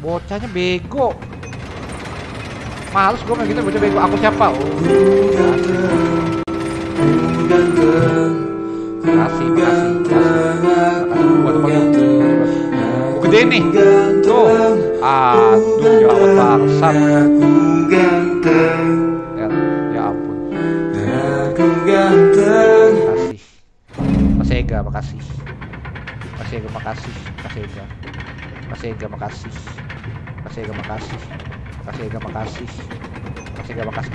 Bocahnya bego. Males gue main gitu bocah bego. Aku siapa? Oh. Makasih, makasih, makasih. Buat. Oh, gede nih. Tuh. Aduh, jawab bangsat. Ya, ya ampun. Makasih. Mas Ega, makasih. Mas Ega, makasih. Mas. Mas Ega, makasih. Mas Ega, makasih. Mas Ega, makasih. Mas Ega, makasih.